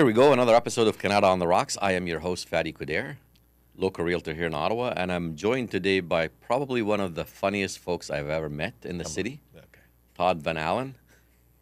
Here we go, another episode of Kanata on the Rocks. I am your host, Fatty Kuder, local realtor here in Ottawa, and I'm joined today by probably one of the funniest folks I've ever met in the city, Okay. Todd Van Allen,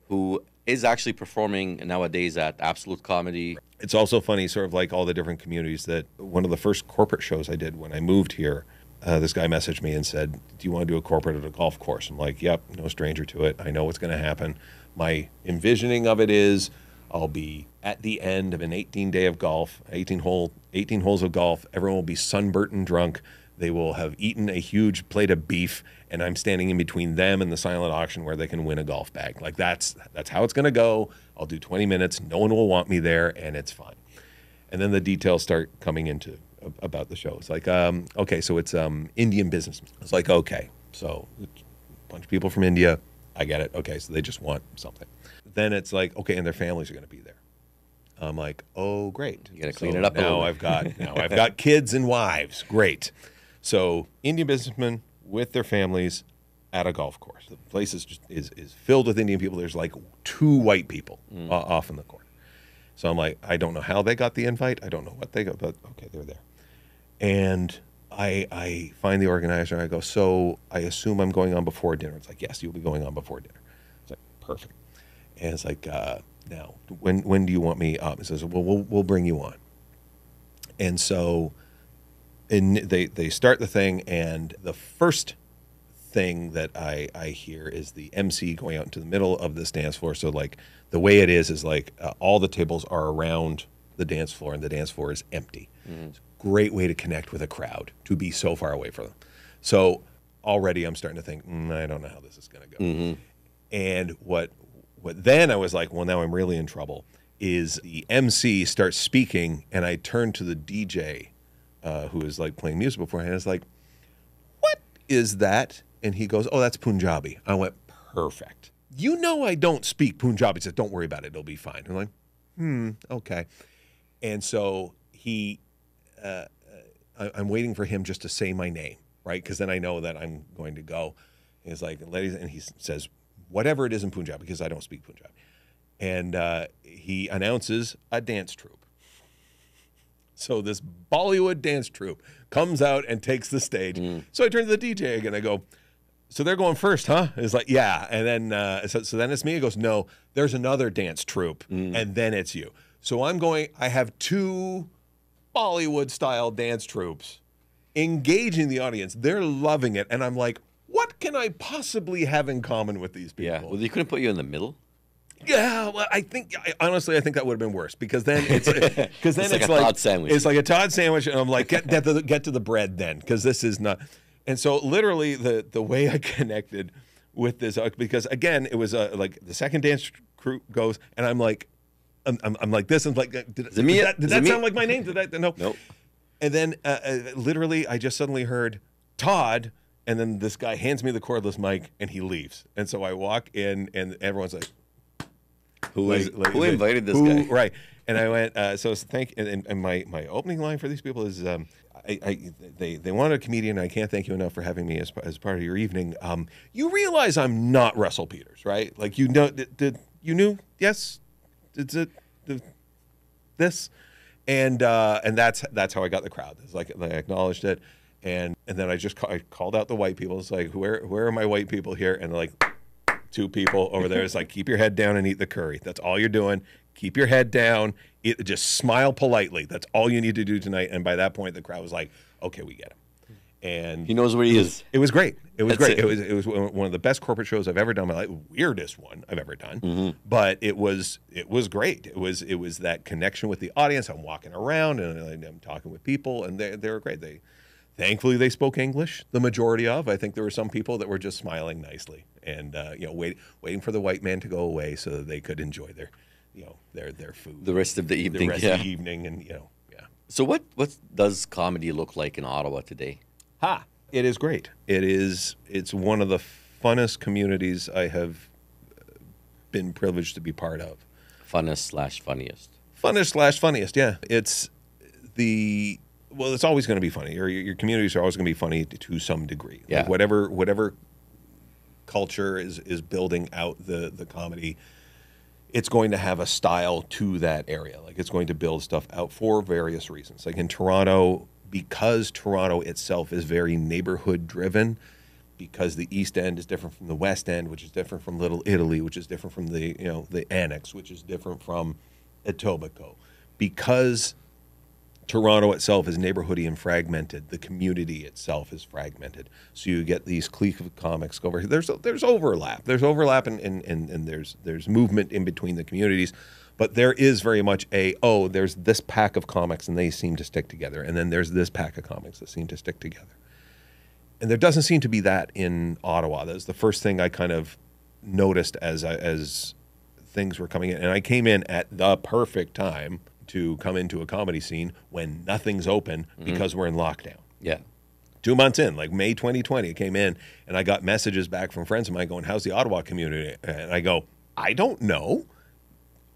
who is actually performing nowadays at Absolute Comedy. It's also funny, sort of like all the different communities that one of the first corporate shows I did when I moved here, uh, this guy messaged me and said, Do you want to do a corporate at a golf course? I'm like, Yep, no stranger to it. I know what's going to happen. My envisioning of it is I'll be at the end of an 18 day of golf, 18 hole, 18 holes of golf. Everyone will be sunburnt and drunk. They will have eaten a huge plate of beef, and I'm standing in between them and the silent auction where they can win a golf bag. Like that's that's how it's going to go. I'll do 20 minutes. No one will want me there, and it's fine. And then the details start coming into about the show. It's like, um, okay, so it's um, Indian business. It's like, okay, so a bunch of people from India. I get it. Okay, so they just want something. Then it's like, okay, and their families are going to be there. I'm like, oh, great. You gotta clean So it up now. I've got now I've got kids and wives. Great. So Indian businessmen with their families at a golf course. The place is just is, is filled with Indian people. There's like two white people Mm. uh, off in the corner. So I'm like, I don't know how they got the invite. I don't know what they got, but okay, they're there. And I I find the organizer and I go, so I assume I'm going on before dinner. It's like, yes, you'll be going on before dinner. It's like, perfect. And it's like, uh, now, when when do you want me up? He says, well, we'll we'll bring you on. And so, and they they start the thing, and the first thing that I I hear is the MC going out into the middle of this dance floor. So like the way it is is like uh, all the tables are around the dance floor, and the dance floor is empty. It's a great way to connect with a crowd to be so far away from them. So already I'm starting to think, mm, I don't know how this is going to go. And what what then I was like, well, now I'm really in trouble. Is the MC starts speaking, and I turn to the DJ, uh, who is like playing music beforehand. I was like, "What is that?" And he goes, "Oh, that's Punjabi." I went, "Perfect." You know I don't speak Punjabi. He said, "Don't worry about it. It'll be fine." I'm like, "Hmm, okay." And so he, uh, I, I'm waiting for him just to say my name, right? Because then I know that I'm going to go. He's like, ladies, and he says, whatever it is in Punjab, because I don't speak Punjab. And uh, he announces a dance troupe. So this Bollywood dance troupe comes out and takes the stage. So I turn to the DJ again. I go, so they're going first, huh? It's like, yeah. And then, uh, so, so then it's me. He goes, no, there's another dance troupe, and then it's you. So I'm going. I have two Bollywood style dance troupes engaging the audience. They're loving it, and I'm like, what can I possibly have in common with these people? Yeah, well, they couldn't put you in the middle. Yeah, well, I think I, honestly, I think that would have been worse because then it's because then It's it's, like a like Todd sandwich. It's like a Todd sandwich, and I'm like, get get to the, get to the bread then because this is not. And so, literally, the the way I connected with this uh, because again, it was uh, like the second dance crew goes, and I'm like, I'm, I'm, I'm like this, and like, uh, did, me? that, did that me? sound like my name? Did that no? Nope. And then, uh, uh, literally, I just suddenly heard Todd, and then this guy hands me the cordless mic, and he leaves. And so I walk in, and everyone's like, Who is like- who like, invited this who- guy? Right. And I went, uh, so thank, and, and, my, my opening line for these people is, um, I, I, they, they wanted a comedian. I can't thank you enough for having me as, as part of your evening. Um, you realize I'm not Russell Peters, right? Like you know, did, did you knew? Yes. Is it the, this? And uh, and that's that's how I got the crowd. It's like I acknowledged it, and and then I just ca- I called out the white people. It's like where where are my white people here? And like two people over there. It's like keep your head down and eat the curry. That's all you're doing. Keep your head down. It, just smile politely. That's all you need to do tonight. And by that point, the crowd was like, "Okay, we get him." And He knows where he is. it was great. It was That's great. it. It. was it was one of the best corporate shows I've ever done. in My life, weirdest one I've ever done. Mm-hmm. But it was it was great. It was it was that connection with the audience. I'm walking around and I'm talking with people, and they they were great. They thankfully they spoke English. The majority of I think there were some people that were just smiling nicely and uh, you know wait, waiting for the white man to go away so that they could enjoy their you know their their food The rest of the evening. the rest yeah. of the evening and you know yeah. So what what does comedy look like in Ottawa today? Ha! It is great. It is. It's one of the funnest communities I have been privileged to be part of. Funnest slash funniest. Funnest slash funniest. Yeah, it's the well. It's always going to be funny. Your your communities are always going to be funny to, to some degree. Like Yeah. whatever whatever culture is is building out the the comedy. it's going to have a style to that area. Like it's going to build stuff out for various reasons. Like in Toronto, because Toronto itself is very neighborhood driven, because the East End is different from the West End, which is different from Little Italy, which is different from the you know the Annex, which is different from Etobicoke, because Toronto itself is neighborhoody and fragmented. The community itself is fragmented. So you get these clique of comics over here. There's there's overlap. There's overlap and, and, and, and there's there's movement in between the communities. But there is very much a oh, there's this pack of comics and they seem to stick together. And then there's this pack of comics that seem to stick together. And there doesn't seem to be that in Ottawa. That's the first thing I kind of noticed as as things were coming in. And I came in at the perfect time to come into a comedy scene when nothing's open mm-hmm. because we're in lockdown. Yeah. Two months in, like May 2020, I came in and I got messages back from friends of mine going, How's the Ottawa community? And I go, I don't know.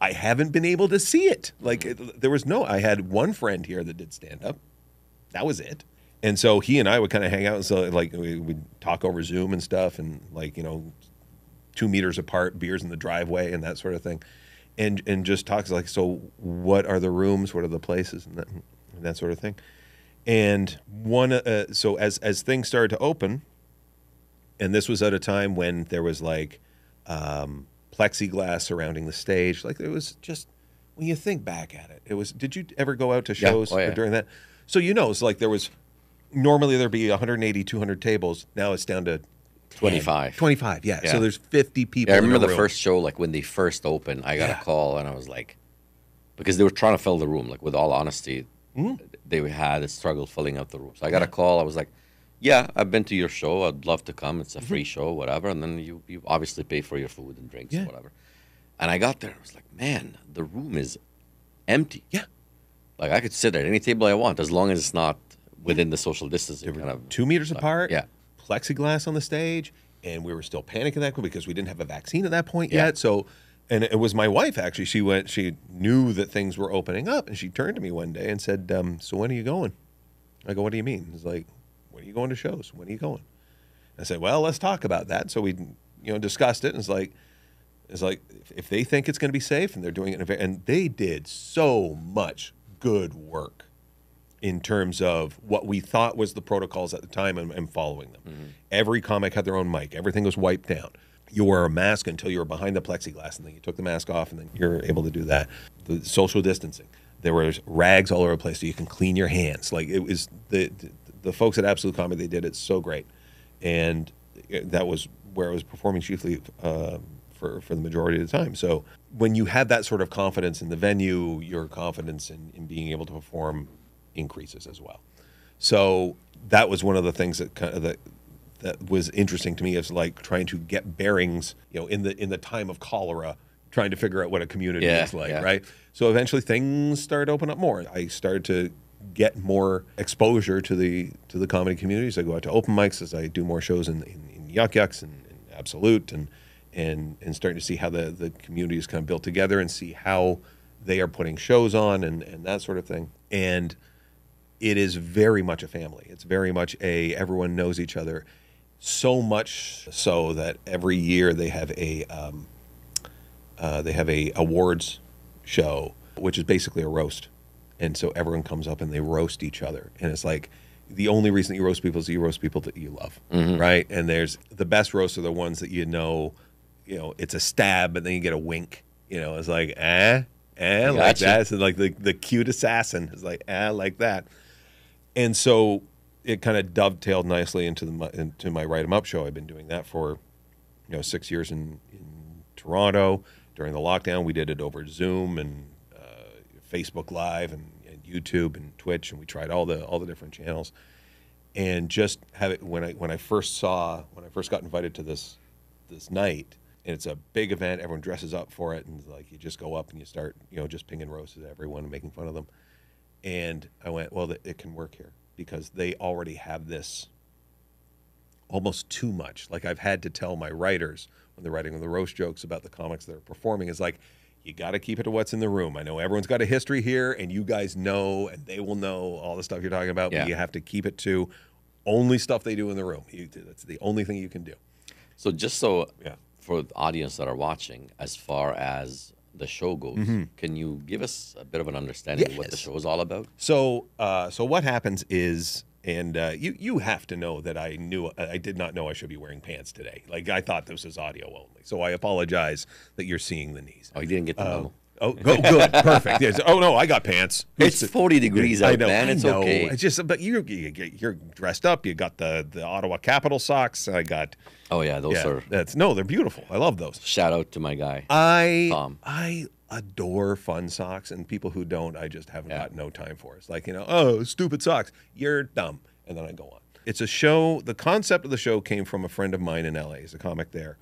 I haven't been able to see it. Like, it, there was no, I had one friend here that did stand up. That was it. And so he and I would kind of hang out. And so, like, we would talk over Zoom and stuff and, like, you know, two meters apart, beers in the driveway and that sort of thing. And, and just talks like, so what are the rooms? What are the places? And that, and that sort of thing. And one, uh, so as, as things started to open, and this was at a time when there was like um, plexiglass surrounding the stage. Like it was just when you think back at it, it was. Did you ever go out to Yeah. shows Oh, yeah. during that? So you know, it's like there was normally there'd be 180, 200 tables. Now it's down to 10, 25. 25, yeah. Yeah. So there's 50 people. Yeah, I remember the room. first show, like when they first opened, I got Yeah. a call and I was like, because they were trying to fill the room. Like with all honesty, Mm-hmm. they had a struggle filling out the room. So I got a call. I was like, "Yeah, I've been to your show. I'd love to come. It's a free show, whatever." And then you you obviously pay for your food and drinks, Mm-hmm. Yeah. whatever. And I got there. I was like, "Man, the room is empty. Yeah. Like I could sit at any table I want as long as it's not within the social distance. kind of two meters apart. yeah. Plexiglass on the stage, and we were still panicking that because we didn't have a vaccine at that point Yeah. yet. So, and it was my wife actually. She went. She knew that things were opening up, and she turned to me one day and said, um, "So when are you going?" I go, "What do you mean?" He's like, "When are you going to shows? When are you going?" I said, "Well, let's talk about that." So we, you know, discussed it, and it's like. It's like if- if they think it's going to be safe and they're doing it, in a and they did so much good work in terms of what we thought was the protocols at the time and, and following them. Every comic had their own mic. Everything was wiped down. You wore a mask until you were behind the plexiglass, and then you took the mask off, and then you're able to do that. The social distancing. There was rags all over the place, so you can clean your hands. Like it was the the, the folks at Absolute Comedy. They did it so great, and that was where I was performing chiefly uh, for for the majority of the time. So when you have that sort of confidence in the venue, your confidence in, in being able to perform increases as well. So that was one of the things that kind of uh, that that was interesting to me is like trying to get bearings, you know, in the in the time of cholera, trying to figure out what a community Yeah, is like, yeah. right? So eventually things started to open up more. I started to get more exposure to the to the comedy communities. I go out to open mics as I do more shows in, in, in Yuk Yuk's and, and Absolute and and and starting to see how the, the community is kind of built together and see how they are putting shows on and, and that sort of thing. And it is very much a family. It's very much a everyone knows each other. So much so that every year they have a um, uh, they have a awards show, which is basically a roast, and so everyone comes up and they roast each other, and it's like the only reason that you roast people is you roast people that you love, right? And there's the best roasts are the ones that you know, you know, it's a stab, but then you get a wink. You know, it's like eh, eh, like that. So like the the cute assassin is like eh, like that and so it kind of dovetailed nicely into the into my write 'em up show. I've been doing that for you know six years in in Toronto during the lockdown. We did it over Zoom and uh, Facebook Live and, and YouTube and Twitch, and we tried all the all the different channels. And just have it when I when I first saw when I first got invited to this this night. And it's a big event. Everyone dresses up for it, and like you just go up and you start, you know, just pinging roasts at everyone and making fun of them. And I went, well, it can work here because they already have this almost too much. Like I've had to tell my writers when they're writing the roast jokes about the comics they're performing is like, you got to keep it to what's in the room. I know everyone's got a history here, and you guys know, and they will know all the stuff you're talking about. Yeah. But you have to keep it to only stuff they do in the room. You, that's the only thing you can do. So just so Yeah. for the audience that are watching, as far as the show goes. Can you give us a bit of an understanding of what the show is all about? So, uh, so what happens is, and uh, you you have to know that I knew I did not know I should be wearing pants today. Like I thought this was audio only. So I apologize that you're seeing the knees. Oh, you didn't get the memo. Oh, go good, perfect. Yes. Oh no, I got pants. It's 40 degrees I out, know, man. I It's know. okay. It's just, but you, you you're dressed up. You got the the Ottawa Capital socks. I got. Oh yeah, those Yeah, are that's no, they're beautiful. I love those. shout out to my guy. I Tom. I adore fun socks, and people who don't, I just haven't Yeah. got no time for. It's like you know, oh, stupid socks. You're dumb, and then I go on. It's a show. The concept of the show came from a friend of mine in LA. He's a comic there,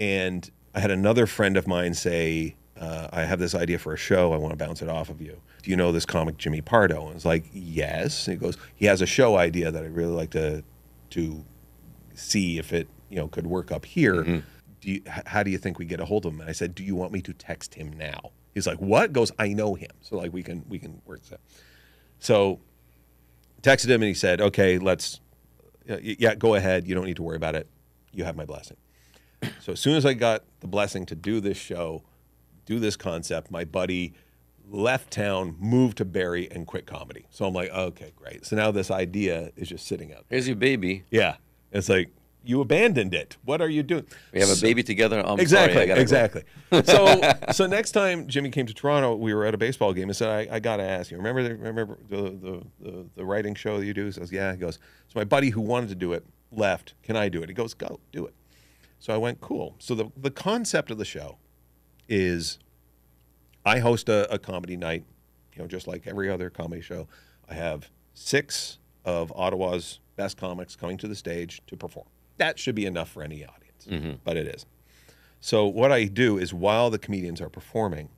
and I had another friend of mine say, uh, "I have this idea for a show. I want to bounce it off of you. Do you know this comic Jimmy Pardo?" And it's like, "Yes." And he goes, "He has a show idea that I'd really like to to see if it you know could work up here. Do you, how do you think we get a hold of him? And I said, do you want me to text him now? He's like, what? Goes, I know him, so like we can we can work out. So texted him and he said, okay, let's yeah, go ahead. You don't need to worry about it. You have my blessing. So as soon as I got the blessing to do this show, do this concept, my buddy left town, moved to Barrie, and quit comedy. So I'm like, okay, great. So now this idea is just sitting out. there. Here's your baby. Yeah, it's like you abandoned it. What are you doing? We have a baby together. I'm exactly, sorry, I gotta go. exactly. so, so next time Jimmy came to Toronto, we were at a baseball game and said, "I, I got to ask you. Remember, the, remember the, the the the writing show that you do?" He says, "Yeah." He goes, "So my buddy who wanted to do it left. Can I do it?" He goes, "Go, do it." So I went, "Cool." So the the concept of the show is, I host a, a comedy night, you know, just like every other comedy show. I have six of Ottawa's best comics coming to the stage to perform. That should be enough for any audience, mm-hmm. but it isn't. So what I do is while the comedians are performing,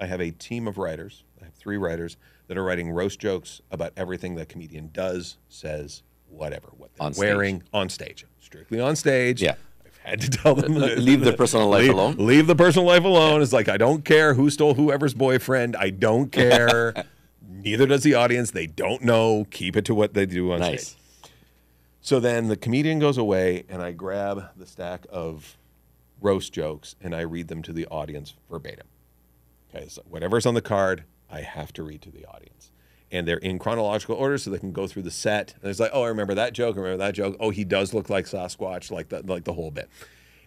I have a team of writers. I have three writers that are writing roast jokes about everything the comedian does, says, whatever, what they're On wearing on stage, strictly on stage. Yeah. Had to tell them uh, that- Leave their personal life leave, alone. Leave the personal life alone. It's like I don't care who stole whoever's boyfriend. I don't care. Neither does the audience. They don't know. Keep it to what they do on Nice. stage. So then the comedian goes away, and I grab the stack of roast jokes and I read them to the audience verbatim. Okay, so whatever's on the card, I have to read to the audience. And they're in chronological order so they can go through the set. And it's like, oh, I remember that joke. I remember that joke. Oh, he does look like Sasquatch, like the, like the whole bit.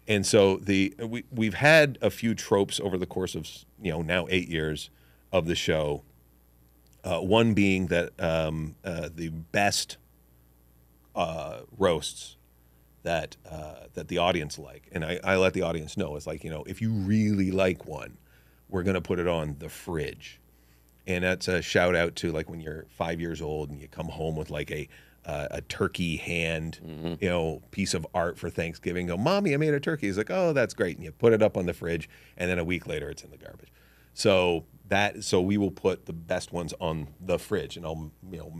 And so the we, we've had a few tropes over the course of you know now eight years of the show. Uh, one being that um, uh, the best uh, roasts that uh, that the audience like, and I, I let the audience know. It's like you know, if you really like one, we're gonna put it on the fridge, and that's a shout out to like when you're five years old and you come home with like a uh, a turkey hand, you know, piece of art for Thanksgiving. Go, mommy, I made a turkey. He's like, oh, that's great, and you put it up on the fridge, and then a week later, it's in the garbage. So that so we will put the best ones on the fridge, and I'll you know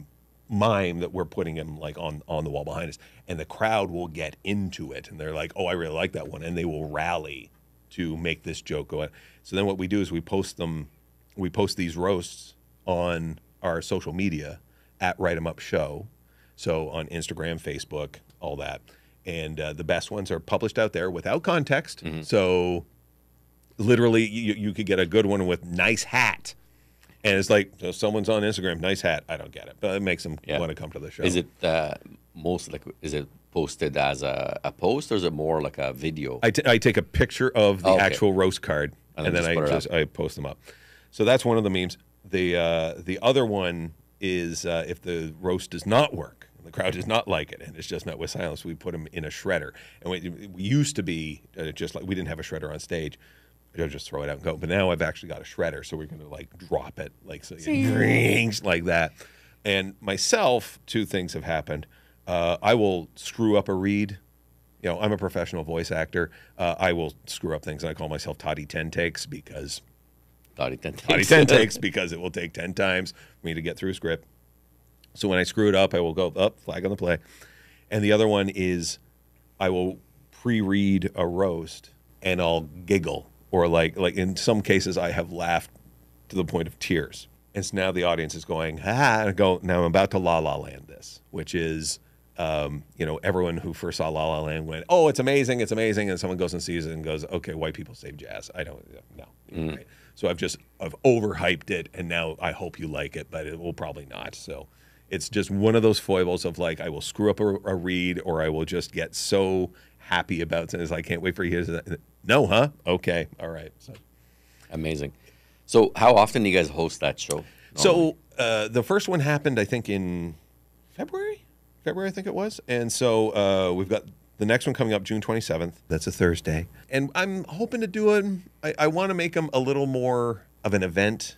mime that we're putting them like on on the wall behind us, and the crowd will get into it, and they're like, "Oh, I really like that one," and they will rally to make this joke go. out. So then what we do is we post them, we post these roasts on our social media at Write 'Em Up Show, so on Instagram, Facebook, all that, and uh, the best ones are published out there without context. So literally, you, you could get a good one with nice hat. And it's like, so someone's on Instagram, nice hat. I don't get it, but it makes them Yeah. want to come to the show. Is it uh, most like is it posted as a, a post or is it more like a video? I, t- I take a picture of the Oh, okay. actual roast card And and, then then I just I post them up. So that's one of the memes. The uh, the other one is uh, if the roast does not work, and the crowd does not like it, and it's just met with silence. We put them in a shredder, and we, we used to be uh, just like we didn't have a shredder on stage. I'd just throw it out and go. But now I've actually got a shredder, so we're going to like drop it like so, like that. And myself, two things have happened. Uh, I will screw up a read you know, I'm a professional voice actor. Uh, I will screw up things. I call myself Toddy Ten Takes because Ten Toddy takes. Ten Takes because it will take ten times for me to get through a script. So when I screw it up, I will go up, flag on the play, and the other one is I will pre-read a roast and I'll giggle or like like in some cases I have laughed to the point of tears. And so now the audience is going, ah, and I go, now I'm about to la la land this, which is um, you know, everyone who first saw La La Land went, "Oh, it's amazing, it's amazing," and someone goes and sees it and goes, "Okay, white people save jazz." I don't know. Right? So I've just I've overhyped it, and now I hope you like it, but it will probably not. So it's just one of those foibles of like I will screw up a, a read, or I will just get so happy about it. It's like, I can't wait for you to. No, huh? Okay, all right. So. Amazing. So, how often do you guys host that show? normally? So uh, the first one happened, I think, in February. February, I think it was. And so uh, we've got the next one coming up June 27th. That's a Thursday. And I'm hoping to do it. I, I want to make them a little more of an event.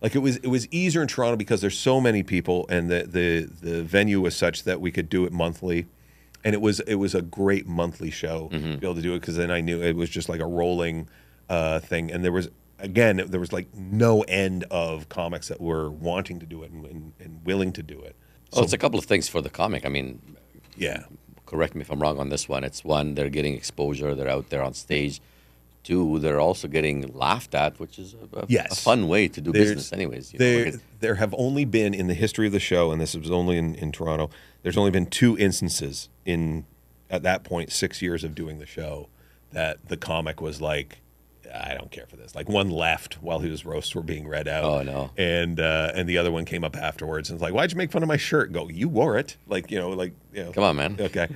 Like it was, it was easier in Toronto because there's so many people, and the the the venue was such that we could do it monthly, and it was it was a great monthly show to be able to do it because then I knew it was just like a rolling uh, thing, and there was again there was like no end of comics that were wanting to do it and, and, and willing to do it. Oh, it's a couple of things for the comic. I mean, Yeah, correct me if I'm wrong on this one. It's one, they're getting exposure, they're out there on stage. Two, they're also getting laughed at, which is a, a, a fun way to do There's- business, anyways. You know, there, like there have only been in the history of the show, and this was only in, in Toronto. There's only been two instances in at that point, six years of doing the show, that the comic was like, I don't care for this. Like one left while his roasts were being read out. Oh, no. And uh, and the other one came up afterwards and was like, Why'd you make fun of my shirt? Go, you wore it. Like you know, like you know. Come on, man. Okay.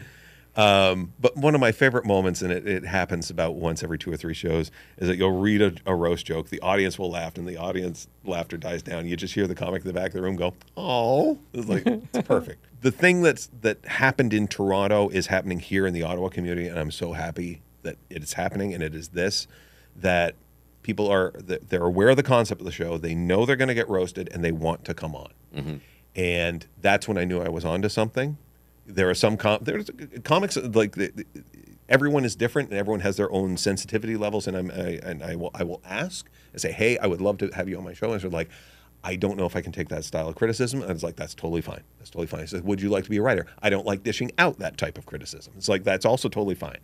Um, but one of my favorite moments, and it, it happens about once every two or three shows, is that you'll read a, a roast joke, the audience will laugh, and the audience laughter dies down. You just hear the comic in the back of the room go, "Oh!" It's like it's perfect. The thing that's that happened in Toronto is happening here in the Ottawa community, and I'm so happy that it is happening. And it is this that people are that they're aware of the concept of the show. They know they're going to get roasted, and they want to come on. Mm-hmm. And that's when I knew I was onto something. There are some com- there's comics like the, the- everyone is different and everyone has their own sensitivity levels. And I'm I, and I will I will ask and say, hey, I would love to have you on my show. And they're like, I don't know if I can take that style of criticism. And it's like that's totally fine. That's totally fine. I said, would you like to be a writer? I don't like dishing out that type of criticism. It's like that's also totally fine.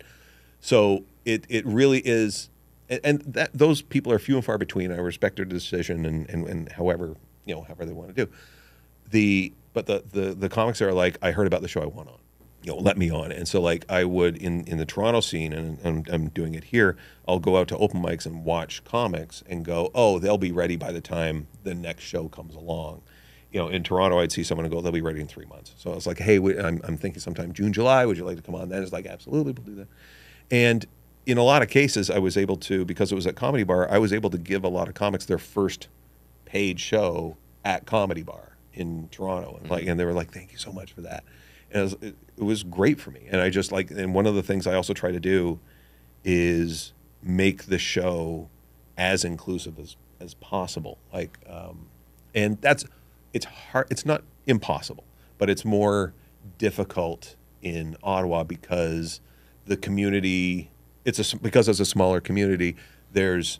So it it really is, and- that those people are few and far between. I respect their decision and and, and however you know however they want to do. The but the the the comics are like I heard about the show I want on, you know, let me on. And so like I would in in the Toronto scene, and I'm, I'm doing it here. I'll go out to open mics and watch comics and go, oh, they'll be ready by the time the next show comes along you know, in Toronto, I'd see someone and go, they'll be ready in three months. So I was like, hey, we- I'm, I'm thinking sometime June, July. Would you like to come on then? It's like, absolutely, we'll do that. And in a lot of cases, I was able to, because it was at Comedy Bar, I was able to give a lot of comics their first paid show at Comedy Bar in Toronto. And like, and they were like, thank you so much for that. And it was, it, it was great for me. And I just like, and one of the things I also try to do is make the show as inclusive as, as possible. Like, um, and that's it's hard. It's not impossible, but it's more difficult in Ottawa because the community. It's a because it's a smaller community. There's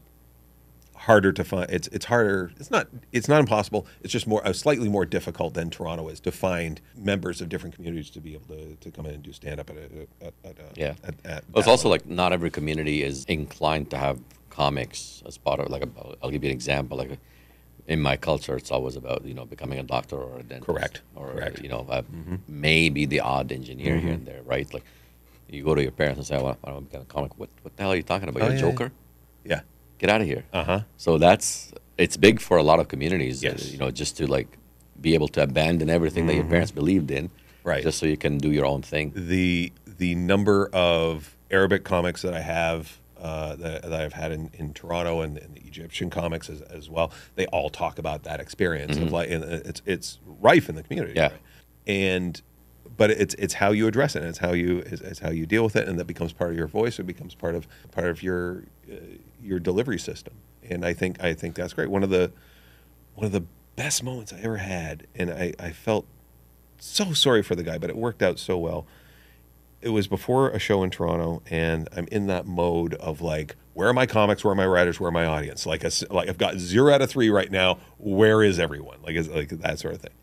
harder to find. It's it's harder. It's not it's not impossible. It's just more uh, slightly more difficult than Toronto is to find members of different communities to be able to, to come in and do stand up at a, at, at a, Yeah. At, at Well, it's also level. like not every community is inclined to have comics as part of like. A, I'll give you an example. Like in my culture, it's always about you know becoming a doctor or a dentist, Correct. or Correct. Mm-hmm. you know uh, maybe the odd engineer here and there, right? Like you go to your parents and say, "I want, I want to become a comic." What what the hell are you talking about? Oh, You're a yeah, yeah. joker. yeah. Get out of here. Uh huh. So that's it's big for a lot of communities. uh, Yes. you know, just to like be able to abandon everything that your parents believed in, Mm-hmm. Right. Just so you can do your own thing. the the number of Arabic comics that I have uh, that, that I've had in, in Toronto and, and the Egyptian comics as, as well, they all talk about that experience of like and it's it's rife in the community. Yeah. right? And but it's it's how you address it. And it's how you it's, it's how you deal with it, and that becomes part of your voice. It becomes part of part of your uh, your delivery system. And I think I think that's great. One of the one of the best moments I ever had, and I, I felt so sorry for the guy, but it worked out so well. It was before a show in Toronto, and I'm in that mode of like, where are my comics? Where are my writers? Where are my audience? Like, a, like I've got zero out of three right now. Where is everyone? Like, like that sort of thing.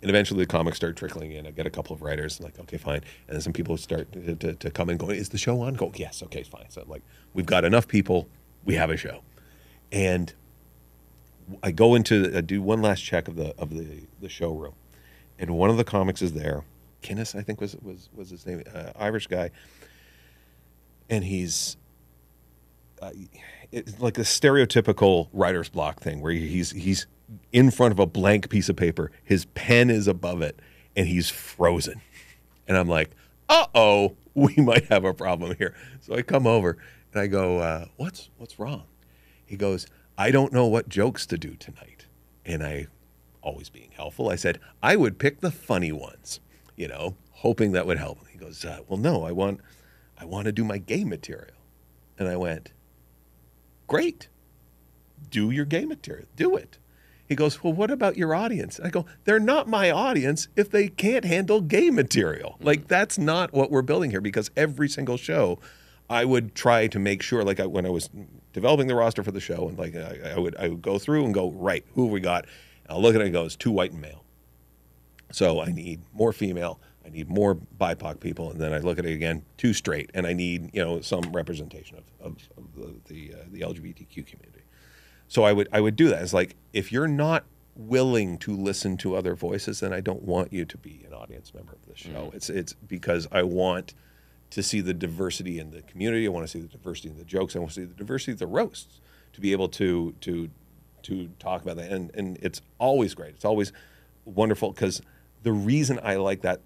And eventually, the comics start trickling in. I get a couple of writers, like, okay, fine. And then some people start to, to, to come and go. Is the show on? Go, yes, okay, fine. So like, we've got enough people. We have a show, and I go into I do one last check of the of the the showroom, and one of the comics is there, Kinnis, I think was was was his name, uh, Irish guy, and he's uh, it's like a stereotypical writer's block thing where he's he's in front of a blank piece of paper, his pen is above it, and he's frozen, and I'm like, uh oh, we might have a problem here. So I come over and I go, uh, what's what's wrong? He goes, I don't know what jokes to do tonight, and I always being helpful. I said, I would pick the funny ones, you know, hoping that would help. He goes, uh, well, no, I want, I want to do my gay material. And I went, great, do your gay material, do it. He goes, well, what about your audience? I go, they're not my audience if they can't handle gay material. Like that's not what we're building here because every single show, I would try to make sure, like I, when I was developing the roster for the show, and like I, I would, I would go through and go, right, who have we got? I'll look at it and go, it's too white and male. So I need more female. I need more BIPOC people, and then I look at it again, too straight, and I need you know some representation of, of, of the the, uh, the LGBTQ community. So I would I would do that. It's like if you're not willing to listen to other voices, then I don't want you to be an audience member of the show. Mm-hmm. It's it's because I want to see the diversity in the community. I want to see the diversity in the jokes. I want to see the diversity of the roasts to be able to to to talk about that. And, and it's always great. It's always wonderful because the reason I like that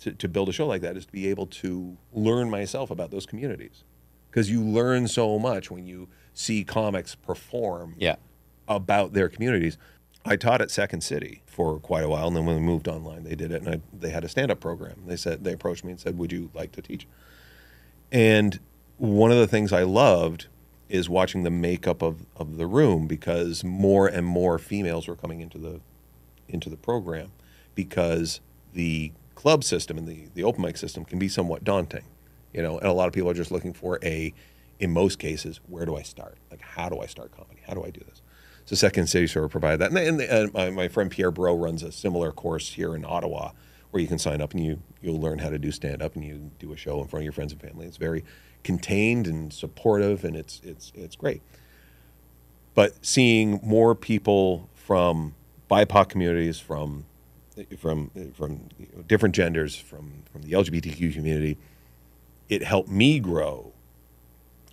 to, to build a show like that is to be able to learn myself about those communities because you learn so much when you see comics perform yeah. about their communities. I taught at Second City for quite a while, and then when we moved online, they did it, and I, they had a stand-up program. They said they approached me and said, "Would you like to teach?" And one of the things I loved is watching the makeup of, of the room because more and more females were coming into the into the program because the club system and the, the open mic system can be somewhat daunting, you know, and a lot of people are just looking for a, in most cases, where do I start? Like, how do I start comedy? How do I do this? So Second City sort of provided that. And, and, and my, my, friend Pierre Brault runs a similar course here in Ottawa where you can sign up and you, you'll learn how to do stand up and you do a show in front of your friends and family. It's very contained and supportive, and it's it's it's great. But seeing more people from BIPOC communities, from from from different genders, from from the LGBTQ community, it helped me grow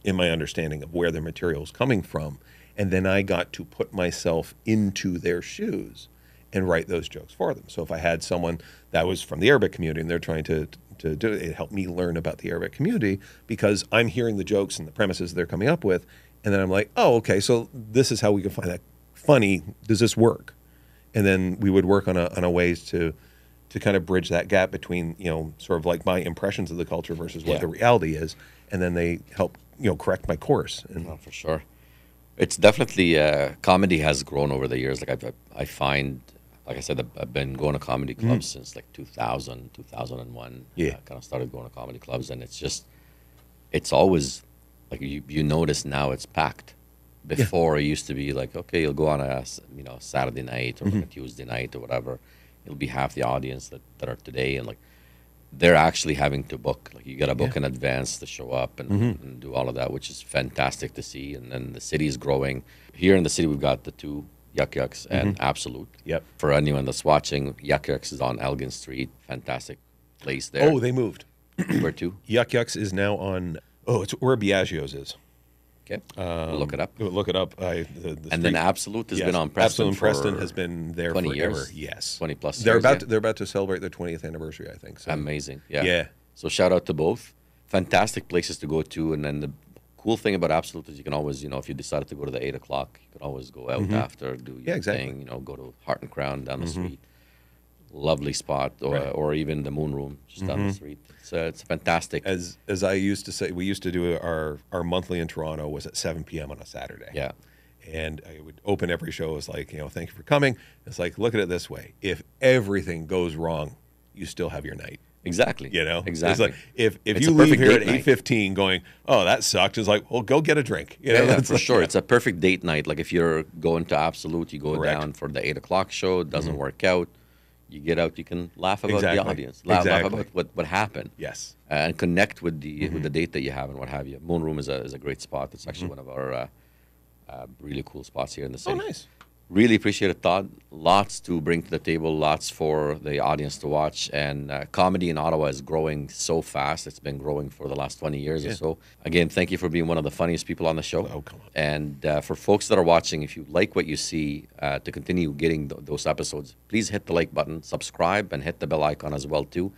in my understanding of where their material is coming from, and then I got to put myself into their shoes and write those jokes for them. So if I had someone that was from the Arabic community and they're trying to to do it. It helped me learn about the Arabic community because I'm hearing the jokes and the premises they're coming up with, and then I'm like, oh, okay, so this is how we can find that funny. Does this work? And then we would work on a on a ways to to kind of bridge that gap between you know sort of like my impressions of the culture versus what yeah. the reality is, and then they help you know correct my course. And, oh, for sure, it's definitely uh, comedy has grown over the years. Like I I find like I said, I've been going to comedy mm-hmm. clubs mm since like 2000, 2001. Yeah. I kind of started going to comedy clubs, and it's just, it's always like you, you notice now it's packed. Before yeah. it used to be like, okay, you'll go on a you know Saturday night or mm-hmm. a Tuesday night or whatever. It'll be half the audience that, that are today, and like they're actually having to book. Like you got to book yeah. in advance to show up and, mm-hmm. and do all of that, which is fantastic to see. And then the city is growing. Here in the city, we've got the two Yuk Yuk's and mm-hmm. Absolute. Yep. For anyone that's watching, Yuk Yuk's is on Elgin Street. Fantastic place there. Oh, they moved. Where to? Yuk Yuk's is now on. Oh, it's where Biagio's is. Okay. Um, we'll look it up. Look it up. I, the, the and then Absolute has yes, been on Preston. Absolute Preston has been there 20 forever. Years. Yes. 20 plus they're years, About yeah. to, they're about to celebrate their 20th anniversary, I think. So. Amazing. Yeah. Yeah. So shout out to both. Fantastic places to go to. And then the cool thing about Absolute is you can always, you know, if you decided to go to the eight o'clock, you can always go out mm-hmm. after, do your yeah, exactly. thing, you know, go to Heart and Crown down the mm-hmm. street. Lovely spot, or, right. or even the Moon Room just mm-hmm. down the mm-hmm. street. It's, uh, it's fantastic. As as I used to say, we used to do our our monthly in Toronto was at 7 p.m. on a Saturday. Yeah. And I would open every show as like, you know, thank you for coming. It's like, look at it this way: if everything goes wrong, you still have your night. Exactly. You know, exactly. Like if if it's you leave here at eight fifteen, going, oh, that sucked. It's like, well, go get a drink. You know, yeah, yeah for like, sure. Yeah. It's a perfect date night. Like if you're going to Absolute, you go Correct. down for the eight o'clock show. It doesn't mm-hmm. work out. You get out. You can laugh about exactly. the audience. Laugh, exactly. laugh about what, what happened. Yes. Uh, and connect with the mm-hmm. with the date that you have and what have you. Moon Room is a is a great spot. It's actually mm-hmm. one of our uh, uh, really cool spots here in the oh, city. Oh, nice. Really appreciate it, Todd. Lots to bring to the table, lots for the audience to watch. And uh, comedy in Ottawa is growing so fast. It's been growing for the last 20 years or so. Again, thank you for being one of the funniest people on the show. Oh, come on. And uh, for folks that are watching, if you like what you see, uh, to continue getting th- those episodes, please hit the like button, subscribe, and hit the bell icon as well too.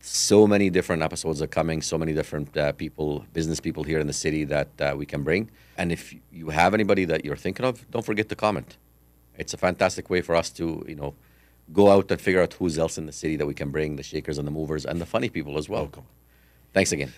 So many different episodes are coming. So many different uh, people, business people here in the city that uh, we can bring. And if you have anybody that you're thinking of, don't forget to comment. It's a fantastic way for us to, you know, go out and figure out who's else in the city that we can bring, the shakers and the movers, and the funny people as well. Come on. Thanks again.